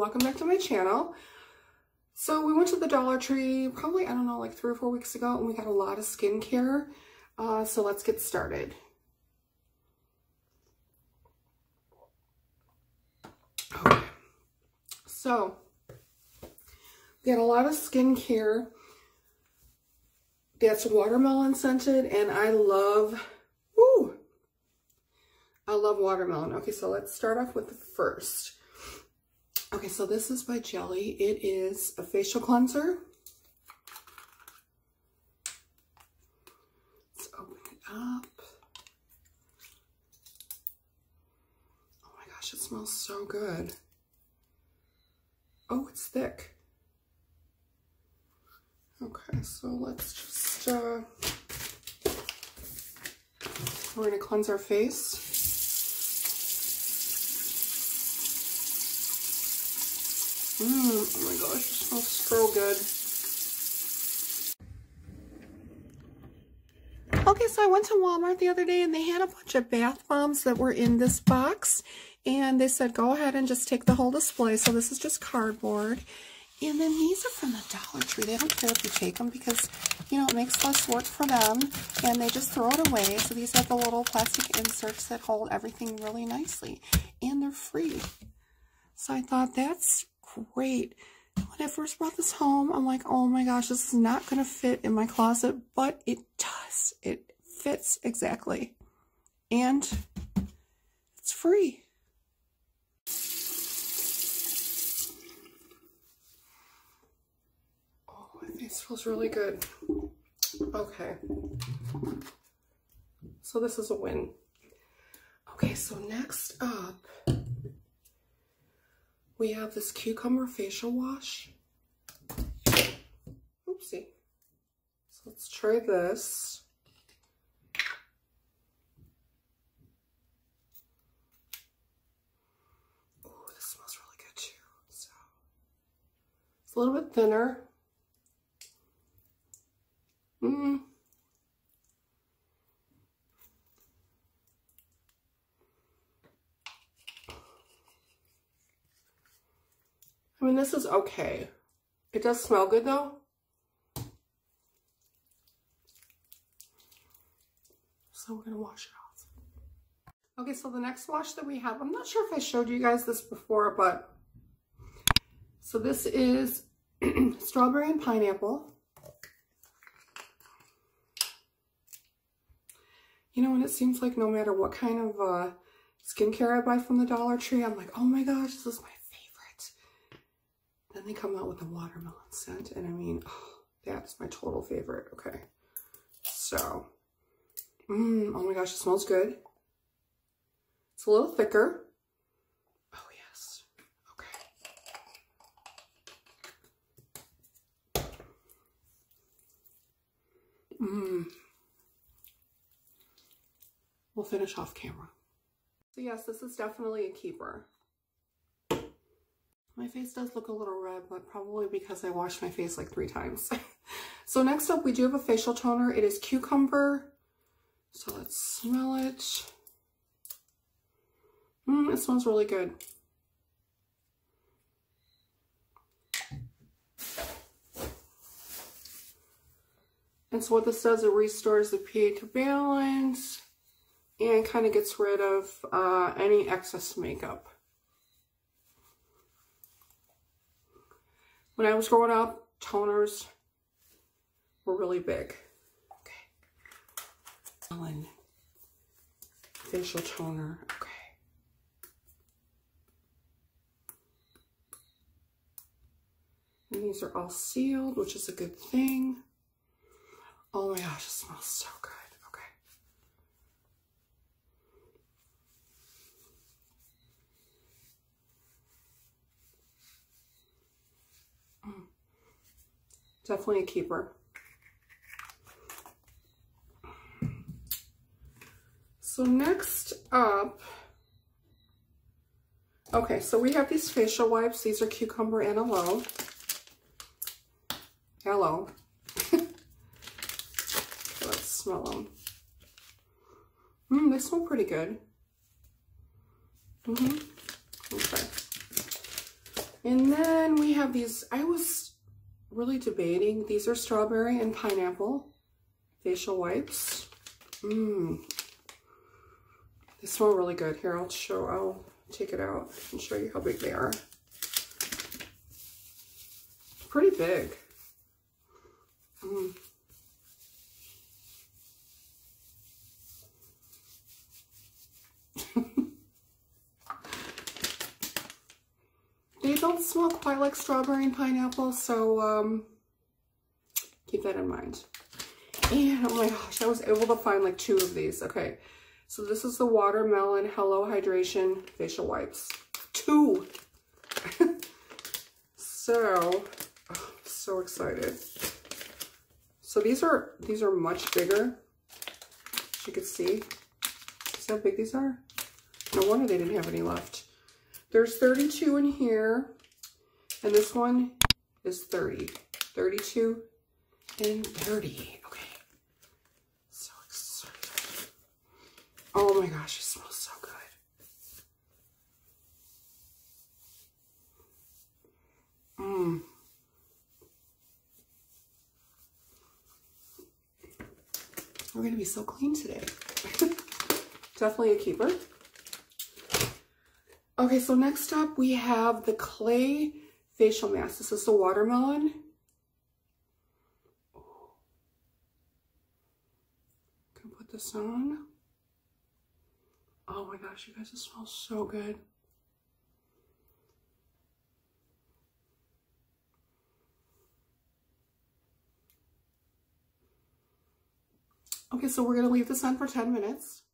Welcome back to my channel. So we went to the Dollar Tree probably, I don't know, like three or four weeks ago, and we got a lot of skincare. Uh, so let's get started. Okay. So we got a lot of skincare that's watermelon scented, and I love, I love watermelon. Okay, so let's start off with the first. Okay, so this is by Jelly. It is a facial cleanser. Let's open it up. Oh my gosh, it smells so good. Oh, it's thick. Okay, so let's just, uh, we're gonna cleanse our face. Mmm, oh my gosh, it smells so good. Okay, so I went to Walmart the other day and they had a bunch of bath bombs that were in this box. And they said, go ahead and just take the whole display. So this is just cardboard. And then these are from the Dollar Tree. They don't care if you take them because, you know, it makes less work for them. And they just throw it away. So these are the little plastic inserts that hold everything really nicely. And they're free. So I thought that's great. When I first brought this home, I'm like, oh my gosh, this is not going to fit in my closet. But it. It fits exactly. And it's free. Oh, this feels really good. Okay. So this is a win. Okay, so next up, we have this cucumber facial wash. Oopsie. So let's try this. Oh, this smells really good too. So it's a little bit thinner. Mm. I mean, this is okay. It does smell good though. So we're to wash it off. Okay, so the next wash that we have, I'm not sure if I showed you guys this before, but so this is strawberry and pineapple. You know, and it seems like no matter what kind of uh, skincare I buy from the Dollar Tree, I'm like, oh my gosh, this is my favorite. Then they come out with a watermelon scent, and I mean, oh, that's my total favorite. Okay, so, mm, oh my gosh, it smells good. It's a little thicker. Oh yes, okay. Mmm. We'll finish off camera. So yes, this is definitely a keeper. My face does look a little red, but probably because I washed my face like three times. so next up, we do have a facial toner. It is cucumber. So let's smell it. Mmm, it smells really good. And so what this does, it restores the pH to balance and kind of gets rid of uh, any excess makeup. When I was growing up, toners were really big. Okay. Ellen. Facial toner. Okay. And these are all sealed, which is a good thing. Oh my gosh, it smells so good. Okay. Mm. Definitely a keeper. So next up, okay, so we have these facial wipes. These are cucumber and aloe. Hello. let's smell them. Mmm, they smell pretty good. Mm-hmm. Okay. And then we have these, I was really debating. These are strawberry and pineapple facial wipes. Mmm. They smell really good. Here, I'll show, I'll take it out and show you how big they are. Pretty big. Mm. Smell quite like strawberry and pineapple, so um, keep that in mind. And oh my gosh, I was able to find like two of these. Okay, so this is the Watermelon Hello Hydration Facial Wipes. Two! so, oh, so excited. So these are these are much bigger. As you can see. See how big these are? No wonder they didn't have any left. There's 32 in here. And this one is 30. 32 and 30. Okay. So excited. Oh my gosh, it smells so good. Mmm. We're going to be so clean today. Definitely a keeper. Okay, so next up we have the Clay Facial Mask. This is the watermelon. Can put this on. Oh my gosh, you guys, it smells so good. Okay, so we're to leave this on for 10 minutes.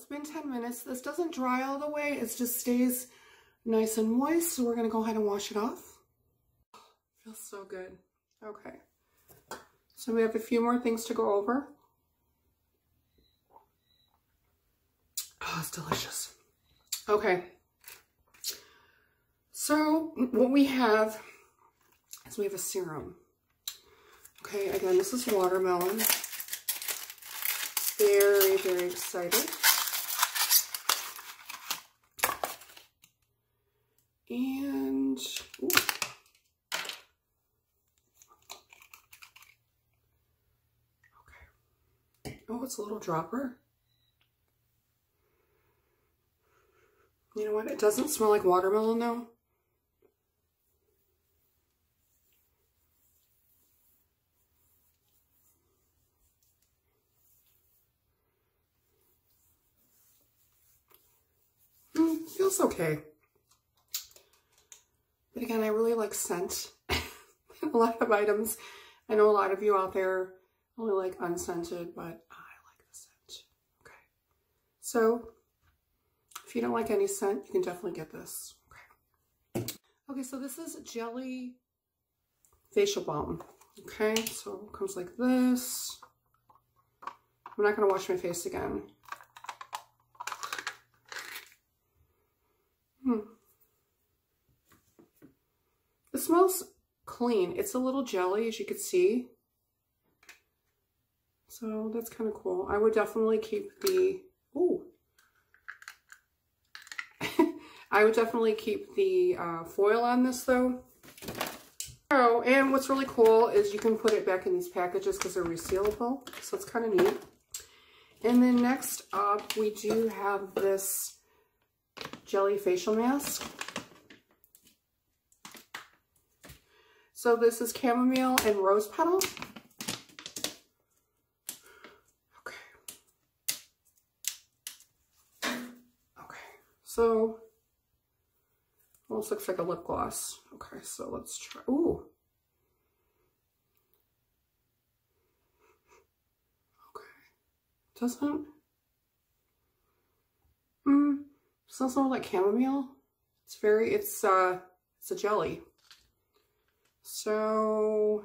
It's been 10 minutes. This doesn't dry all the way. It just stays nice and moist. So we're going to go ahead and wash it off. feels so good. Okay. So we have a few more things to go over. Oh, it's delicious. Okay. So what we have is we have a serum. Okay, again, this is watermelon. Very, very excited. And, ooh. Okay. Oh, it's a little dropper. You know what? It doesn't smell like watermelon though. Mm, feels okay. But again, I really like scent. a lot of items. I know a lot of you out there only like unscented, but I like the scent. Okay. So if you don't like any scent, you can definitely get this. Okay. Okay, so this is Jelly Facial Balm. Okay, so it comes like this. I'm not going to wash my face again. Hmm. It smells clean. It's a little jelly, as you can see. So that's kind of cool. I would definitely keep the, ooh. I would definitely keep the uh, foil on this though. Oh, and what's really cool is you can put it back in these packages because they're resealable. So it's kind of neat. And then next up, we do have this jelly facial mask. So this is chamomile and rose petal. Okay. Okay, so almost looks like a lip gloss. Okay, so let's try. Ooh. Okay. Doesn't. Hmm. Smells more like chamomile. It's very, it's, uh, it's a jelly. So,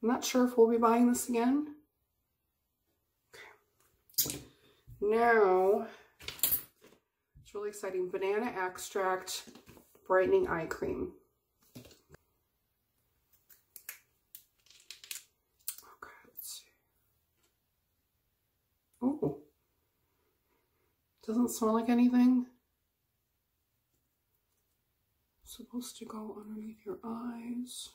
I'm not sure if we'll be buying this again. Now, it's really exciting. Banana extract brightening eye cream. Okay, let's see. oh, doesn't smell like anything. Supposed to go underneath your eyes.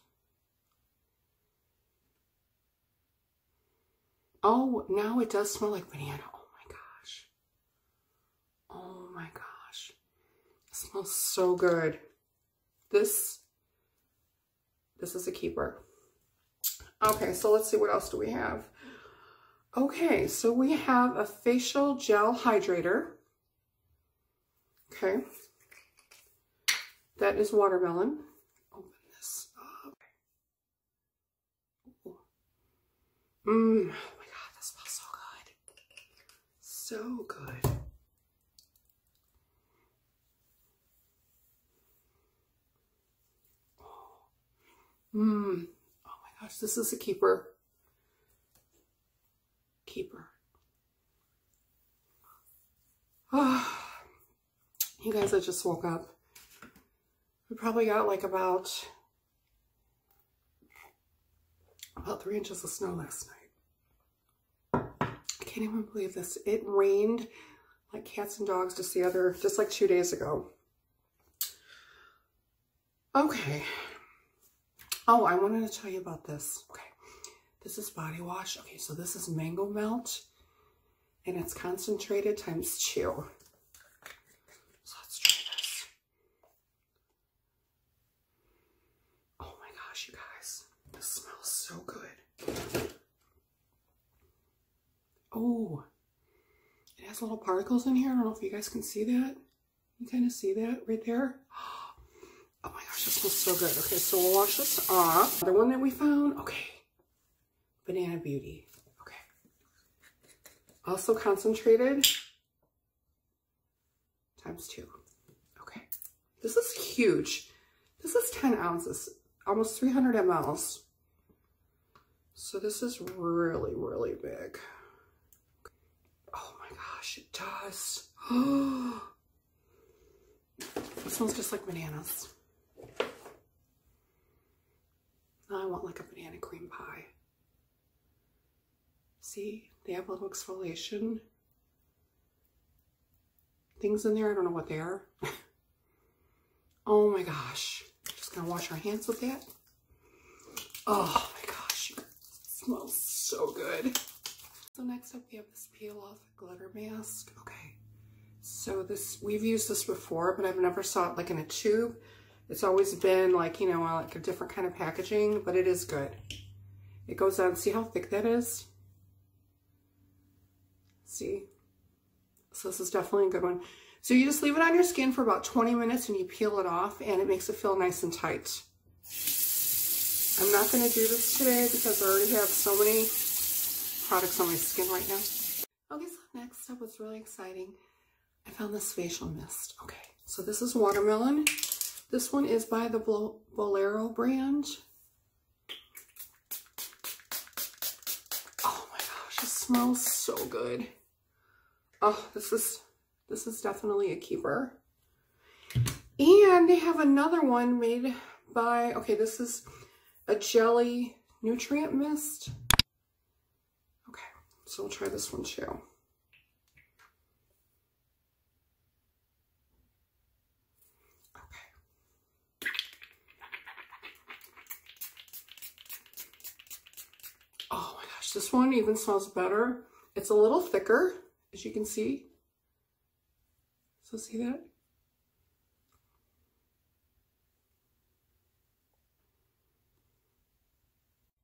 Oh, now it does smell like banana. Oh my gosh. Oh my gosh. It smells so good. This, this is a keeper. Okay, so let's see what else do we have. Okay, so we have a facial gel hydrator. Okay. That is watermelon. Open this up. Mmm. Oh my god, that smells so good. So good. Mmm. Oh my gosh, this is a keeper keeper. Oh, you guys, I just woke up. We probably got like about, about three inches of snow last night. I can't even believe this. It rained like cats and dogs just the other, just like two days ago. Okay. Oh, I wanted to tell you about this. Okay. This is body wash. Okay, so this is mango melt and it's concentrated times two. So let's try this. Oh my gosh, you guys. This smells so good. Oh, it little particles in here. I don't know if you guys can see that. You kind of see that right there? Oh my gosh, this smells so good. Okay, so we'll wash this off. The one that we found, okay, Banana Beauty. Okay. Also concentrated times two. Okay. This is huge. This is 10 ounces, almost 300 mLs. So this is really, really big. Gosh, it does. it smells just like bananas. I want like a banana cream pie. See, they have a little exfoliation things in there. I don't know what they are. oh my gosh. Just gonna wash our hands with that. Oh my gosh, it smells so good. So next up we have this peel off glitter mask. Okay, so this, we've used this before, but I've never saw it like in a tube. It's always been like, you know, like a different kind of packaging, but it is good. It goes on, see how thick that is? See? So this is definitely a good one. So you just leave it on your skin for about 20 minutes and you peel it off and it makes it feel nice and tight. I'm not going to do this today because I already have so many products on my skin right now. Okay, so next up what's really exciting. I found this facial mist. Okay, so this is watermelon. This one is by the Bolero brand. Oh my gosh, it smells so good. Oh, this is, this is definitely a keeper. And they have another one made by, okay, this is a jelly nutrient mist. So we'll try this one too. Okay. Oh my gosh, this one even smells better. It's a little thicker as you can see. So see that?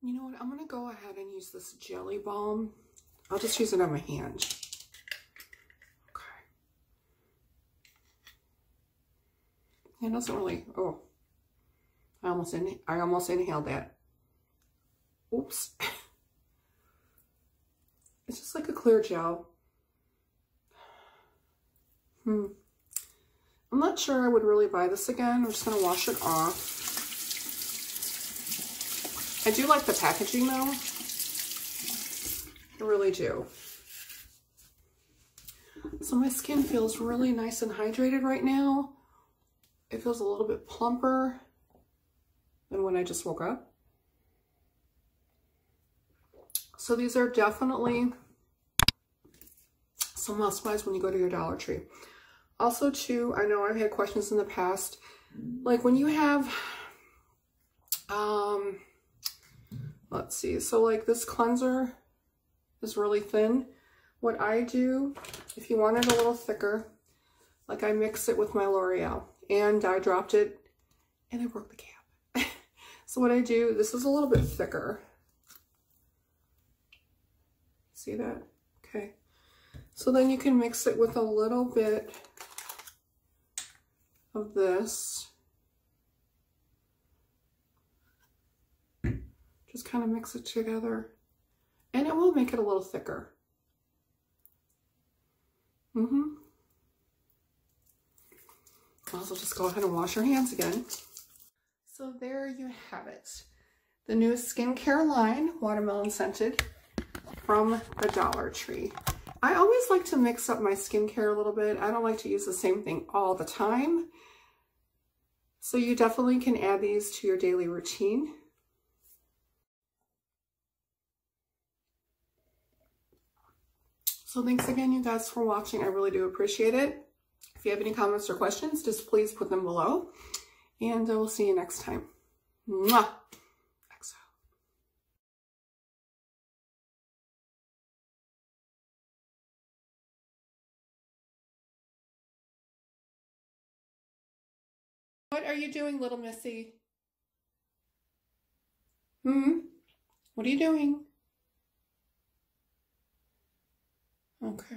You know what? I'm to go ahead and use this Jelly Balm. I'll just use it on my hand. Okay. It doesn't really, oh, I almost, in, I almost inhaled that. Oops. it's just like a clear gel. Hmm. I'm not sure I would really buy this again. I'm just going to wash it off. I do like the packaging though. I really do. So my skin feels really nice and hydrated right now. It feels a little bit plumper than when I just woke up. So these are definitely some must buys when you go to your Dollar Tree. Also too, I know I've had questions in the past, like when you have, um, let's see, so like this cleanser is really thin. What I do, if you want it a little thicker, like I mix it with my L'Oreal and I dropped it and I broke the cap. so what I do, this is a little bit thicker. See that? Okay. So then you can mix it with a little bit of this. Just kind of mix it together. And it will make it a little thicker. Mm-hmm. Also, just go ahead and wash your hands again. So there you have it. The new skincare line, watermelon scented, from the Dollar Tree. I always like to mix up my skincare a little bit. I don't like to use the same thing all the time. So you definitely can add these to your daily routine. So thanks again, you guys, for watching. I really do appreciate it. If you have any comments or questions, just please put them below. And I will see you next time. Mwah! What are you doing, little missy? Hmm? What are you doing? Okay.